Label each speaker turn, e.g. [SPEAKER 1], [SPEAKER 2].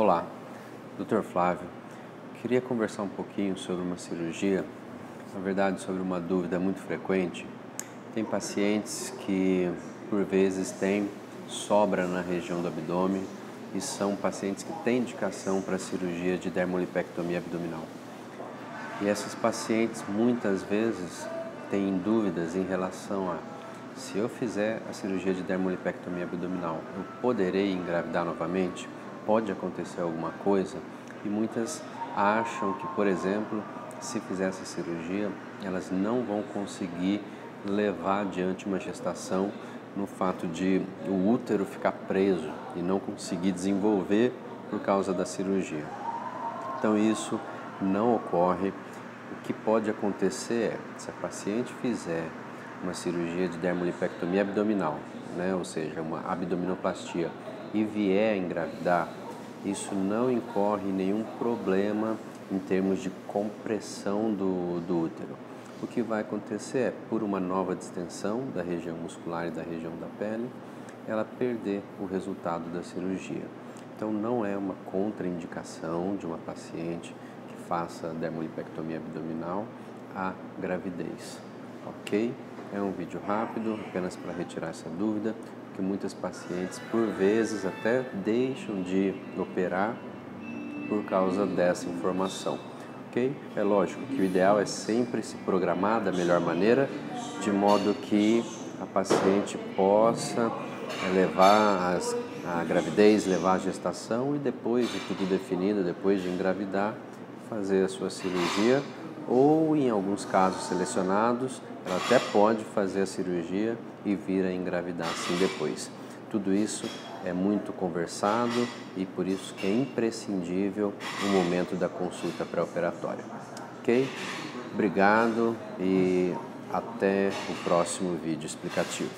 [SPEAKER 1] Olá, Dr. Flávio. Queria conversar um pouquinho sobre uma cirurgia, na verdade sobre uma dúvida muito frequente. Tem pacientes que por vezes têm sobra na região do abdômen e são pacientes que têm indicação para cirurgia de dermolipectomia abdominal. E esses pacientes muitas vezes têm dúvidas em relação a se eu fizer a cirurgia de dermolipectomia abdominal, eu poderei engravidar novamente? Pode acontecer alguma coisa e muitas acham que, por exemplo, se fizer essa cirurgia, elas não vão conseguir levar adiante uma gestação no fato de o útero ficar preso e não conseguir desenvolver por causa da cirurgia. Então isso não ocorre. O que pode acontecer é, se a paciente fizer uma cirurgia de dermolipectomia abdominal, né, ou seja, uma abdominoplastia, e vier a engravidar, isso não incorre nenhum problema em termos de compressão do, do útero. O que vai acontecer é, por uma nova distensão da região muscular e da região da pele, ela perder o resultado da cirurgia. Então, não é uma contraindicação de uma paciente que faça dermolipectomia abdominal à gravidez, ok? É um vídeo rápido, apenas para retirar essa dúvida que muitas pacientes, por vezes, até deixam de operar por causa dessa informação. Ok? É lógico que o ideal é sempre se programar da melhor maneira, de modo que a paciente possa eh, levar as, a gravidez, levar a gestação e depois de tudo definido, depois de engravidar, fazer a sua cirurgia ou em alguns casos selecionados, ela até pode fazer a cirurgia e vir a engravidar assim depois. Tudo isso é muito conversado e por isso que é imprescindível o momento da consulta pré-operatória. Ok? Obrigado e até o próximo vídeo explicativo.